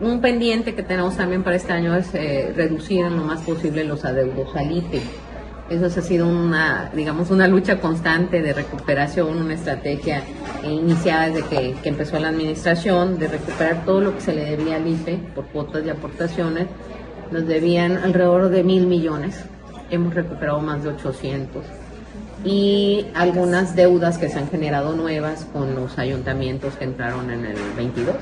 Un pendiente que tenemos también para este año es eh, reducir en lo más posible los adeudos al IPE. Eso ha sido una, digamos, una lucha constante de recuperación, una estrategia iniciada desde que, que, empezó la administración, de recuperar todo lo que se le debía al IPE por cuotas y aportaciones. Nos debían alrededor de mil millones, hemos recuperado más de 800 y algunas deudas que se han generado nuevas con los ayuntamientos que entraron en el 22.